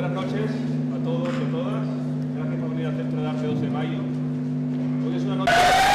buenas noches a todos y a todas. Gracias por venir al Centro de Arte 12 de Mayo. Hoy es una noche...